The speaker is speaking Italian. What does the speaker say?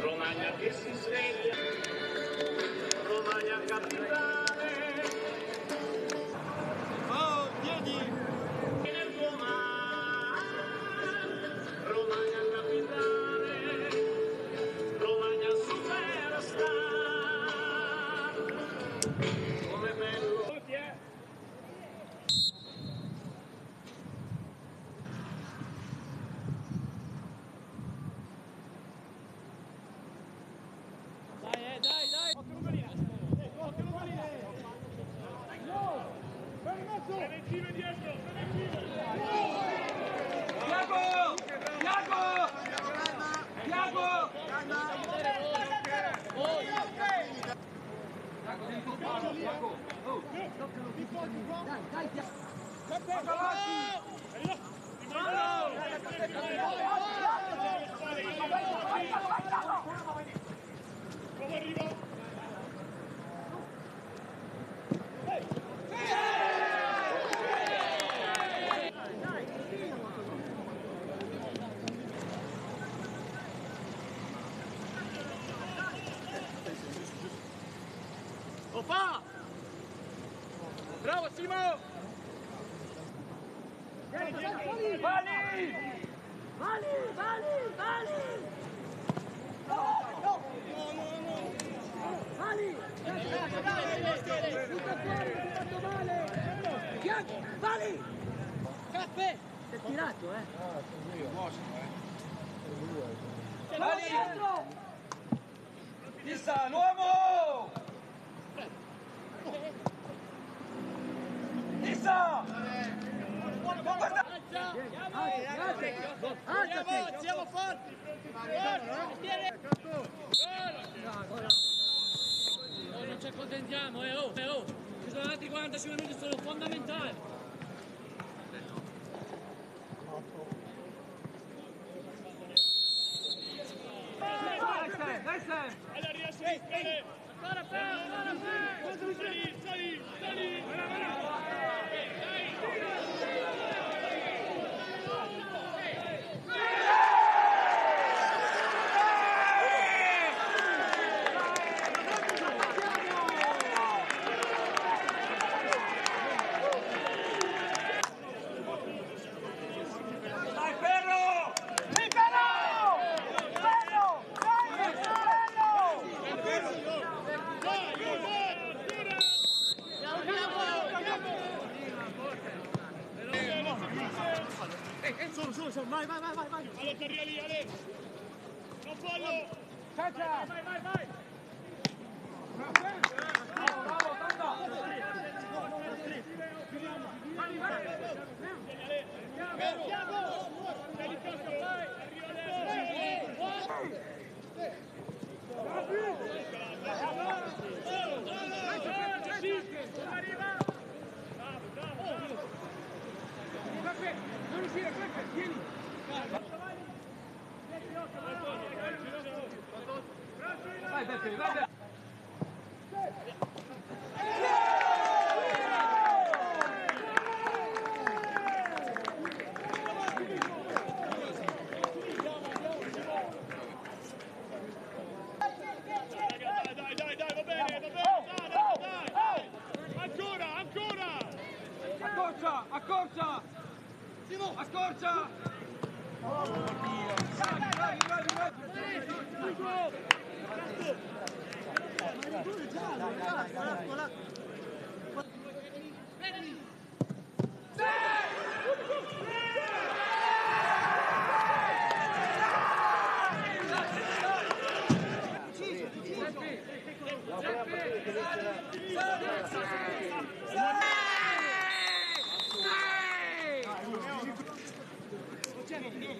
Romagna che si sveglia, Romagna capitale. Lo fa! Bravo Simo! Vali! Vali! Issa, l'uomo! Andiamo, siamo forti! Oh, non ci accontentiamo, eh, oh, eh, oh. Ci sono altri 45 minuti, sono fondamentali. Dai, Sam, dai, Sam! Dai, Solo, vai, vai, vai, vai, vai! Ale, carria lì, Ale. Non fallo. Ciao, Vai, vai, vai. Bravo, bravo, tanta! Non uscire, Peppe, vieni! Vai, Beppe, vai, Beppe! Dai, dai, dai, dai, va bene, va bene. Dai, dai, dai, dai. Ancora, ancora. Accorcia, accorcia! Accorcia! Zapi! Zapi! Zapi! Grazie.